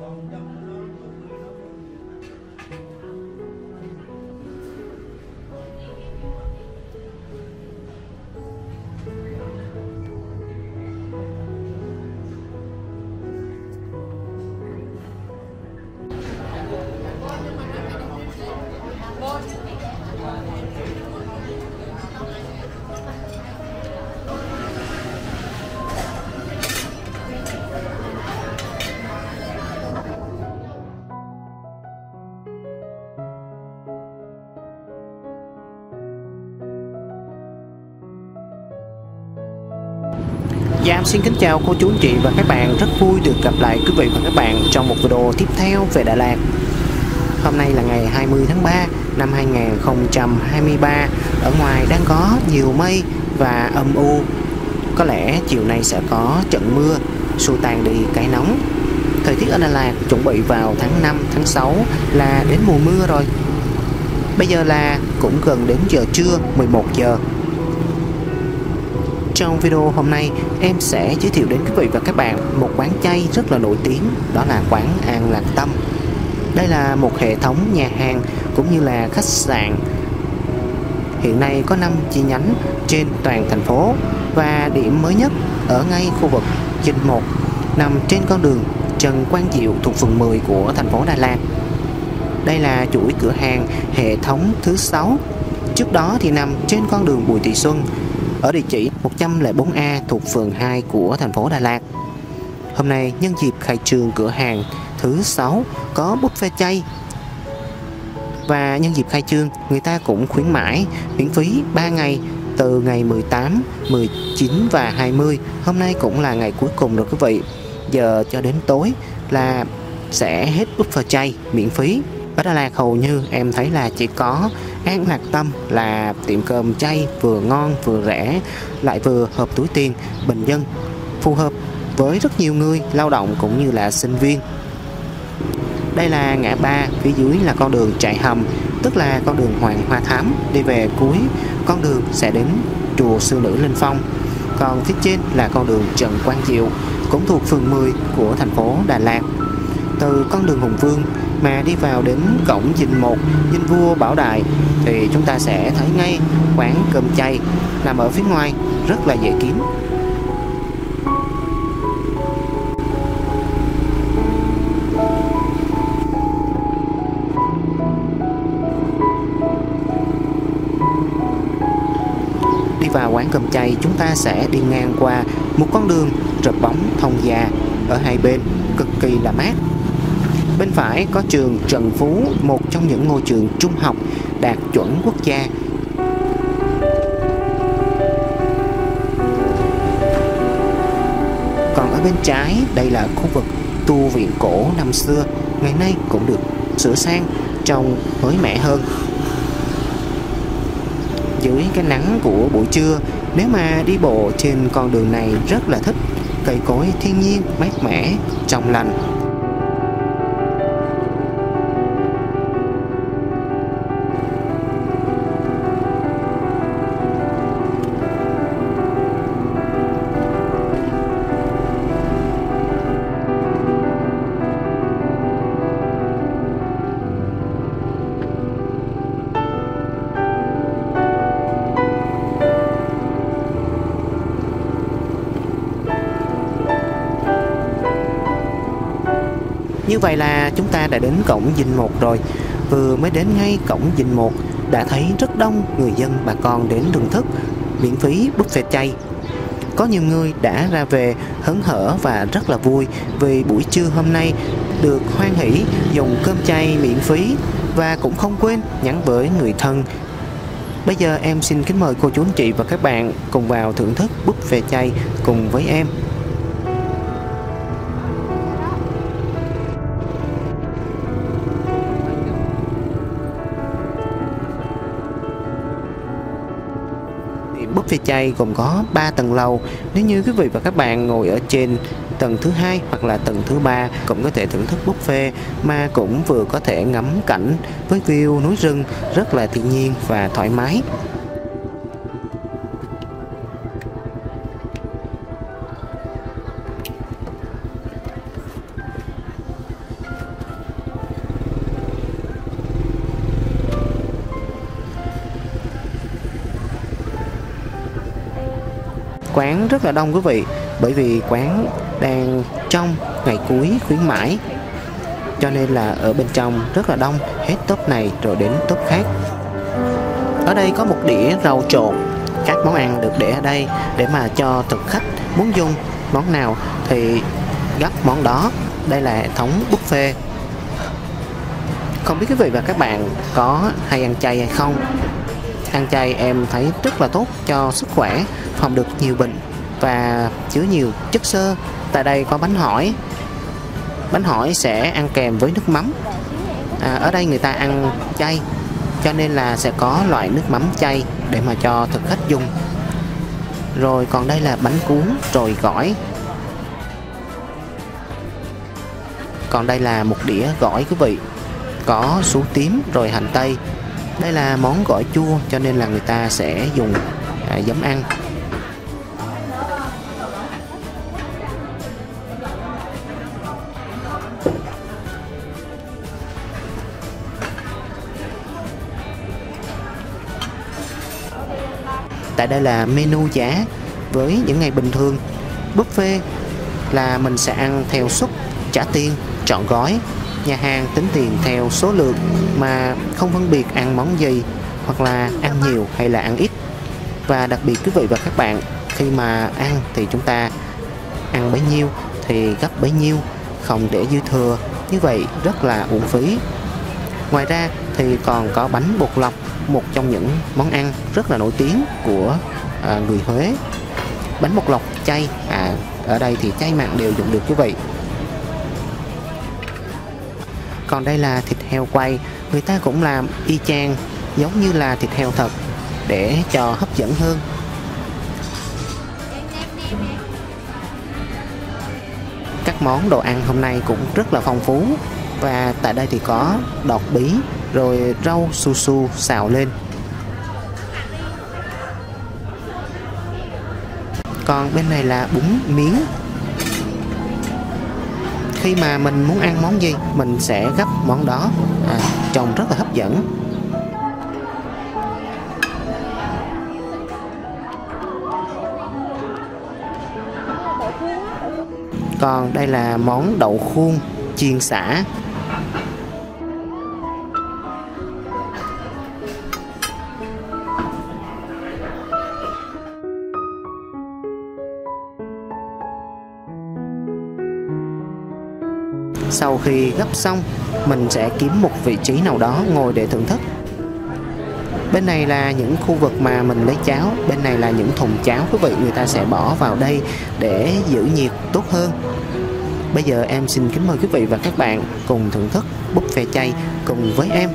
cùng đông Dạ, xin kính chào cô chú anh chị và các bạn. Rất vui được gặp lại quý vị và các bạn trong một video tiếp theo về Đà Lạt. Hôm nay là ngày 20 tháng 3 năm 2023 Ở ngoài đang có nhiều mây và âm u. Có lẽ chiều nay sẽ có trận mưa xua tan đi cái nóng. Thời tiết ở Đà Lạt chuẩn bị vào tháng 5, tháng 6 là đến mùa mưa rồi. Bây giờ là cũng gần đến giờ trưa 11 giờ trong video hôm nay, em sẽ giới thiệu đến quý vị và các bạn một quán chay rất là nổi tiếng, đó là quán An Lạc Tâm. Đây là một hệ thống nhà hàng cũng như là khách sạn. Hiện nay có 5 chi nhánh trên toàn thành phố và điểm mới nhất ở ngay khu vực Dinh 1 nằm trên con đường Trần Quang Diệu thuộc phường 10 của thành phố Đà Lạt. Đây là chuỗi cửa hàng hệ thống thứ 6. Trước đó thì nằm trên con đường Bùi Thị Xuân ở địa chỉ 104A thuộc phường 2 của thành phố Đà Lạt. Hôm nay nhân dịp khai trương cửa hàng thứ 6 có buffet chay. Và nhân dịp khai trương người ta cũng khuyến mãi miễn phí 3 ngày từ ngày 18, 19 và 20 hôm nay cũng là ngày cuối cùng rồi quý vị. Giờ cho đến tối là sẽ hết buffet chay miễn phí. Ở Đà Lạt hầu như em thấy là chỉ có An Lạc Tâm là tiệm cơm chay vừa ngon vừa rẻ, lại vừa hợp túi tiền, bình dân, phù hợp với rất nhiều người, lao động cũng như là sinh viên. Đây là ngã ba phía dưới là con đường chạy hầm, tức là con đường Hoàng Hoa Thám. Đi về cuối con đường sẽ đến chùa sư nữ Linh Phong. Còn phía trên là con đường Trần Quang Diệu, cũng thuộc phường 10 của thành phố Đà Lạt từ con đường Hùng Vương, mà đi vào đến cổng dinh một, dinh vua Bảo Đại thì chúng ta sẽ thấy ngay quán cơm chay nằm ở phía ngoài, rất là dễ kiếm. Đi vào quán cơm chay, chúng ta sẽ đi ngang qua một con đường rợp bóng thông già ở hai bên, cực kỳ là mát. Bên phải có trường Trần Phú, một trong những ngôi trường trung học đạt chuẩn quốc gia. Còn ở bên trái, đây là khu vực tu viện cổ năm xưa, ngày nay cũng được sửa sang, trông mới mẻ hơn. Dưới cái nắng của buổi trưa, nếu mà đi bộ trên con đường này rất là thích, cây cối thiên nhiên mát mẻ, trong lành vậy là chúng ta đã đến cổng dinh một rồi. Vừa mới đến ngay cổng dinh một Đã thấy rất đông người dân, bà con đến thưởng thức Miễn phí buffet chay. Có nhiều người đã ra về hớn hở và rất là vui Vì buổi trưa hôm nay được hoan hỷ dùng cơm chay miễn phí Và cũng không quên nhắn với người thân. Bây giờ em xin kính mời cô chú anh chị và các bạn cùng vào thưởng thức buffet chay cùng với em. Buffet chay gồm có 3 tầng lầu. Nếu như quý vị và các bạn ngồi ở trên tầng thứ hai hoặc là tầng thứ ba cũng có thể thưởng thức buffet mà cũng vừa có thể ngắm cảnh với view núi rừng rất là thiên nhiên và thoải mái. Quán rất là đông quý vị, bởi vì quán đang trong ngày cuối, khuyến mãi. Cho nên là ở bên trong rất là đông, hết top này rồi đến top khác. Ở đây có một đĩa rau trộn, các món ăn được để ở đây để mà cho thực khách muốn dùng món nào thì gấp món đó. Đây là hệ thống buffet. Không biết quý vị và các bạn có hay ăn chay hay không? Ăn chay em thấy rất là tốt cho sức khỏe phòng được nhiều bệnh và chứa nhiều chất xơ. Tại đây có bánh hỏi. Bánh hỏi sẽ ăn kèm với nước mắm. À, ở đây người ta ăn chay cho nên là sẽ có loại nước mắm chay để mà cho thực khách dùng. Rồi còn đây là bánh cuốn rồi gỏi. Còn đây là một đĩa gỏi quý vị. Có sú tím rồi hành tây đây là món gỏi chua cho nên là người ta sẽ dùng à, giấm ăn. Tại đây là menu giá với những ngày bình thường. Buffet là mình sẽ ăn theo suất trả tiền chọn gói nhà hàng tính tiền theo số lượng mà không phân biệt ăn món gì hoặc là ăn nhiều hay là ăn ít. Và đặc biệt quý vị và các bạn khi mà ăn thì chúng ta ăn bấy nhiêu thì gấp bấy nhiêu không để dư thừa. Như vậy rất là uổng phí. Ngoài ra thì còn có bánh bột lọc một trong những món ăn rất là nổi tiếng của à, người Huế. Bánh bột lọc chay à ở đây thì chay mặn đều dùng được quý vị còn đây là thịt heo quay. Người ta cũng làm y chang, giống như là thịt heo thật, để cho hấp dẫn hơn. Các món đồ ăn hôm nay cũng rất là phong phú, và tại đây thì có đọt bí, rồi rau su su xào lên. Còn bên này là bún miếng khi mà mình muốn ăn món gì mình sẽ gấp món đó. À, trông rất là hấp dẫn. Còn đây là món đậu khuôn chiên xả. Sau khi gấp xong, mình sẽ kiếm một vị trí nào đó ngồi để thưởng thức. Bên này là những khu vực mà mình lấy cháo, bên này là những thùng cháo. Quý vị, người ta sẽ bỏ vào đây để giữ nhiệt tốt hơn. Bây giờ em xin kính mời quý vị và các bạn cùng thưởng thức buffet chay cùng với em.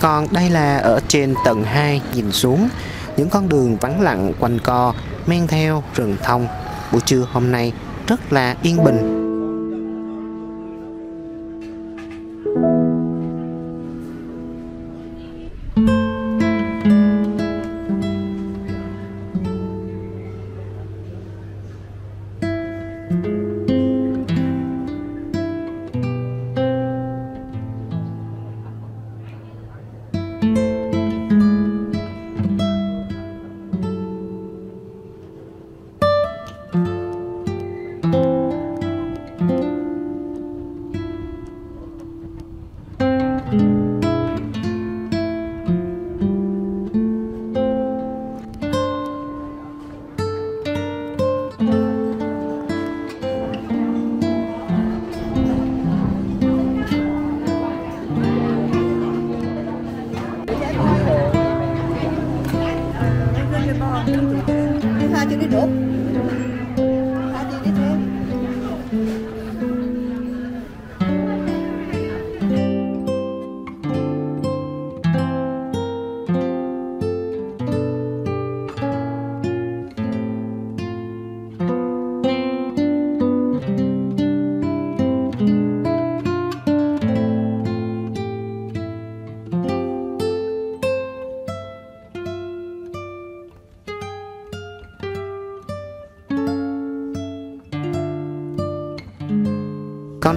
Còn đây là ở trên tầng 2 nhìn xuống. Những con đường vắng lặng quanh co, men theo rừng thông. Buổi trưa hôm nay rất là yên bình.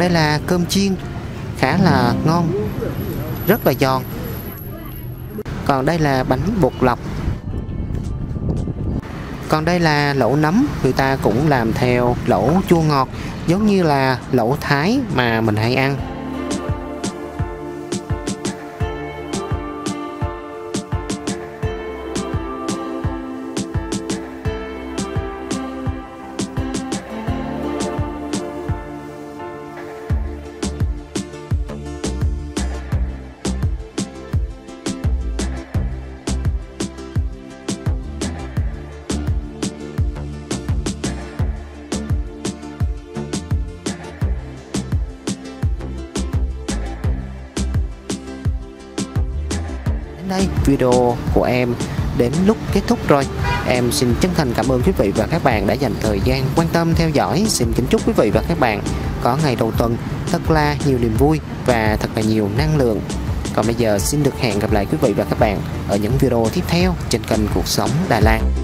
Đây là cơm chiên, Khá là ngon, Rất là giòn. Còn đây là bánh bột lọc. Còn đây là lẩu nấm, Người ta cũng làm theo lẩu chua ngọt, Giống như là lẩu thái mà mình hay ăn. Video của em đến lúc kết thúc rồi. Em xin chân thành cảm ơn quý vị và các bạn đã dành thời gian quan tâm theo dõi. Xin kính chúc quý vị và các bạn có ngày đầu tuần thật là nhiều niềm vui và thật là nhiều năng lượng. Còn bây giờ xin được hẹn gặp lại quý vị và các bạn ở những video tiếp theo trên kênh Cuộc Sống Đà Lạt.